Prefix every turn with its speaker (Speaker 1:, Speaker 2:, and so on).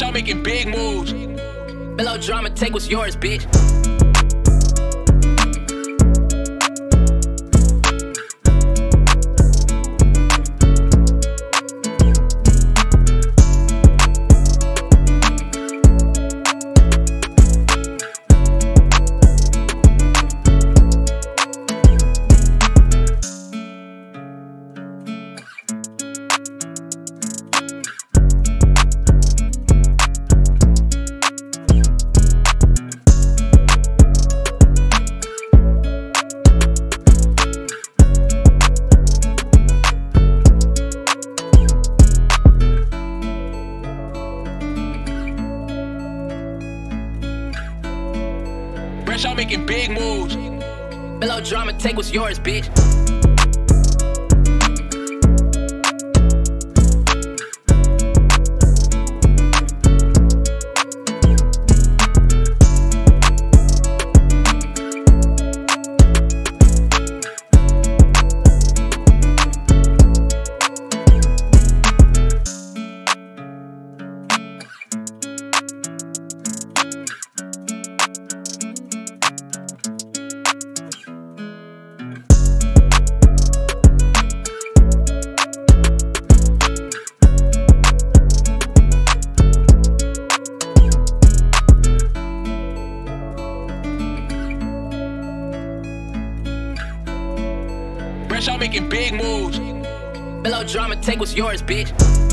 Speaker 1: Brenshaw making big moves.
Speaker 2: Milodrama, take what's yours, bitch.
Speaker 1: Brenshaw making big moves.
Speaker 2: Milodrama, take what's yours, bitch.
Speaker 1: Brenshaw making big moves.
Speaker 2: Milodrama, take what's yours, bitch.